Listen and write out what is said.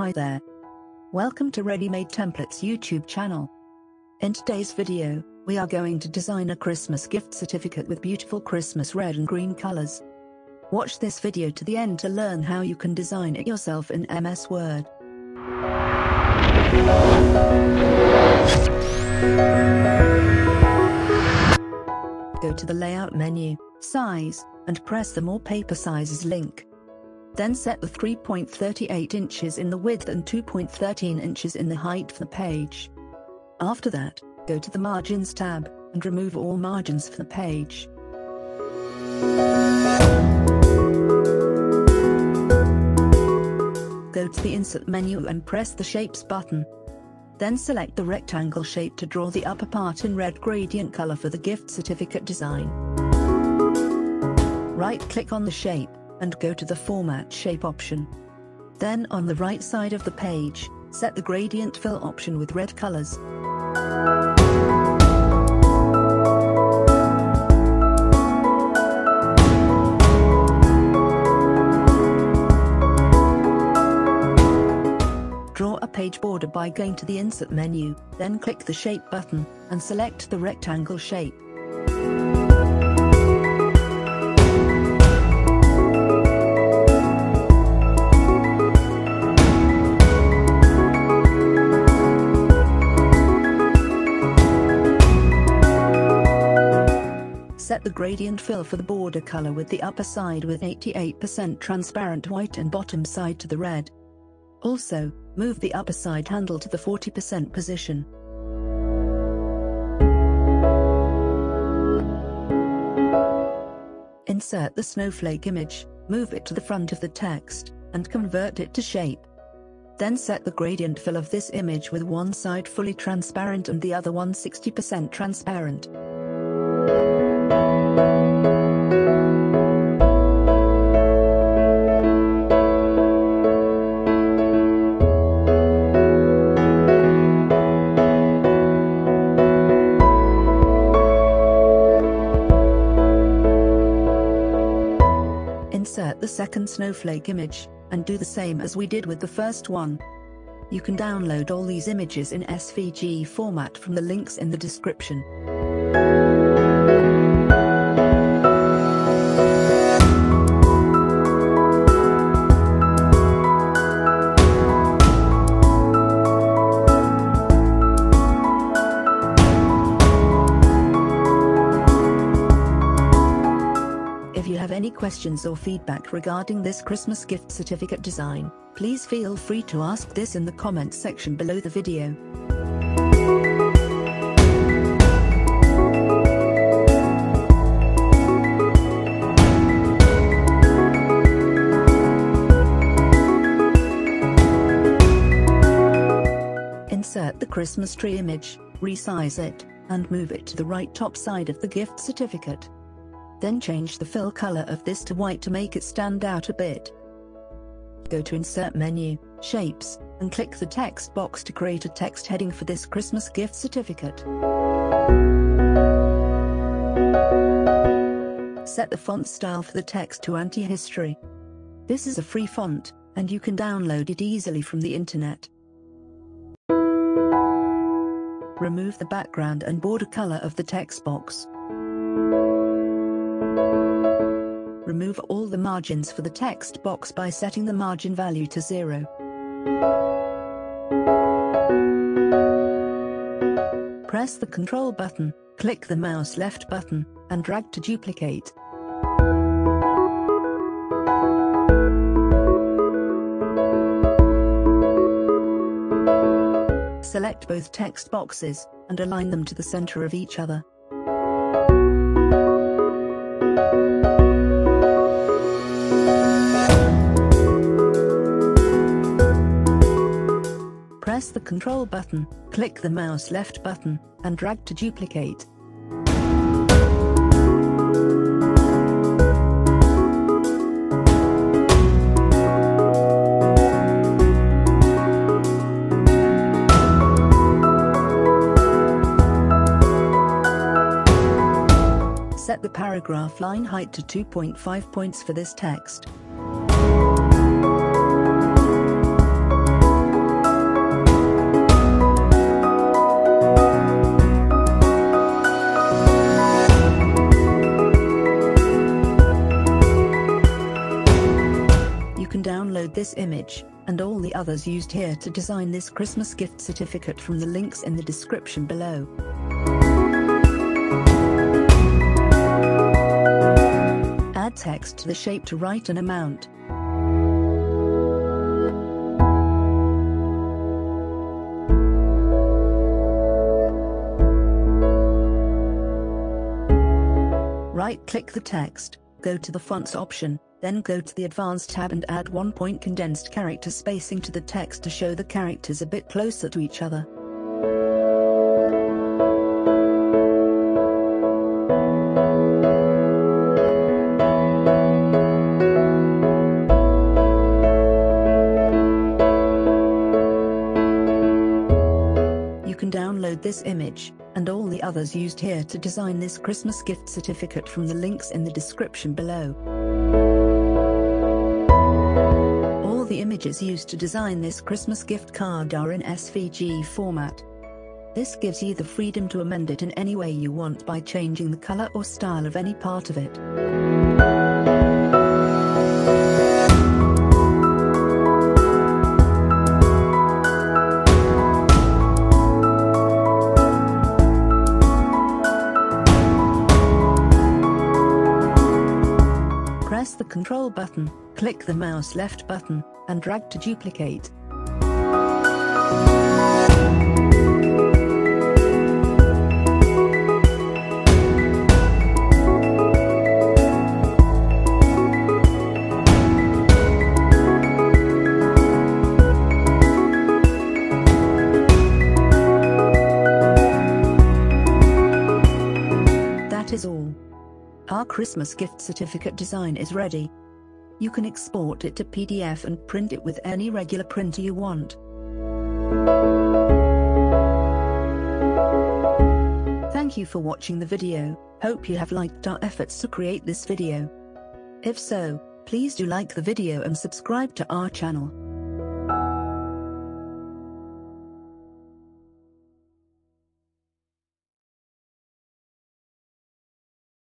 Hi there. Welcome to Ready Made Templates YouTube channel. In today's video, we are going to design a Christmas gift certificate with beautiful Christmas red and green colors. Watch this video to the end to learn how you can design it yourself in MS Word. Go to the Layout menu, Size, and press the More Paper Sizes link. Then set the 3.38 inches in the width and 2.13 inches in the height for the page. After that, go to the Margins tab, and remove all margins for the page. Go to the Insert menu and press the Shapes button. Then select the rectangle shape to draw the upper part in red gradient color for the gift certificate design. Right-click on the shape, and go to the Format Shape option. Then on the right side of the page, set the Gradient Fill option with red colors. Draw a page border by going to the Insert menu, then click the Shape button, and select the rectangle shape. The gradient fill for the border color with the upper side with 88% transparent white and bottom side to the red. Also, move the upper side handle to the 40% position. Insert the snowflake image, move it to the front of the text, and convert it to shape. Then set the gradient fill of this image with one side fully transparent and the other one 60% transparent. Insert the second snowflake image, and do the same as we did with the first one. You can download all these images in SVG format from the links in the description. Questions or feedback regarding this Christmas gift certificate design, please feel free to ask this in the comments section below the video. Insert the Christmas tree image, resize it, and move it to the right top side of the gift certificate. Then change the fill color of this to white to make it stand out a bit. Go to Insert menu, Shapes, and click the text box to create a text heading for this Christmas gift certificate. Set the font style for the text to anti-history. This is a free font, and you can download it easily from the internet. Remove the background and border color of the text box. Remove all the margins for the text box by setting the margin value to zero. Press the Control button, click the mouse left button, and drag to duplicate. Select both text boxes, and align them to the center of each other. Press the Control button, click the mouse left button, and drag to duplicate. Set the paragraph line height to 2.5 points for this text. This image, and all the others used here to design this Christmas gift certificate from the links in the description below. Add text to the shape to write an amount. Right-click the text, go to the Fonts option, then go to the Advanced tab and add one point condensed character spacing to the text to show the characters a bit closer to each other. You can download this image, and all the others used here to design this Christmas gift certificate from the links in the description below. All the images used to design this Christmas gift card are in SVG format. This gives you the freedom to amend it in any way you want by changing the color or style of any part of it. Control button, click the mouse left button, and drag to duplicate. Christmas gift certificate design is ready. You can export it to PDF and print it with any regular printer you want. Thank you for watching the video, hope you have liked our efforts to create this video. If so, please do like the video and subscribe to our channel.